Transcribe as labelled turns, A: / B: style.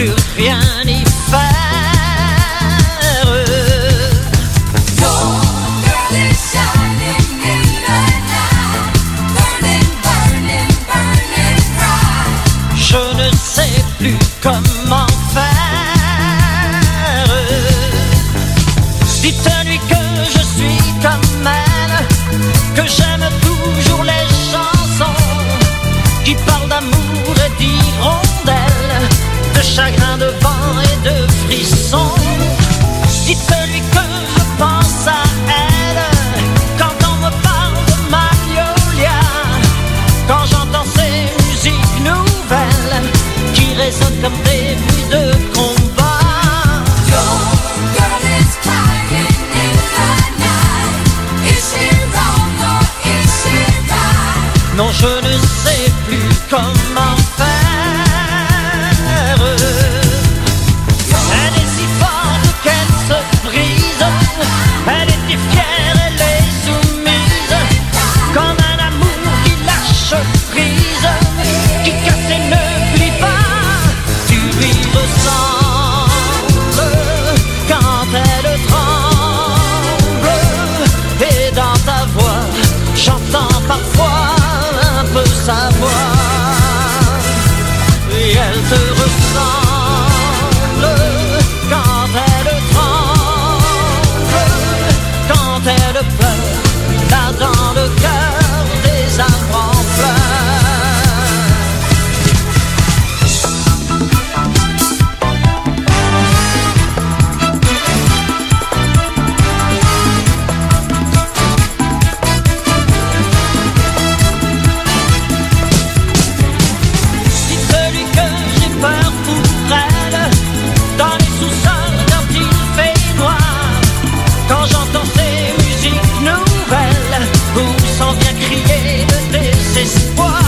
A: plus rien y faire. Je ne sais plus comment chagrin de vent et de frissons. Dites-lui que je pense à elle quand on me parle de Magnolia. Quand j'entends ces musiques nouvelles qui résonnent comme des bruits de combat. Non, je ne sans bien crier de désespoir.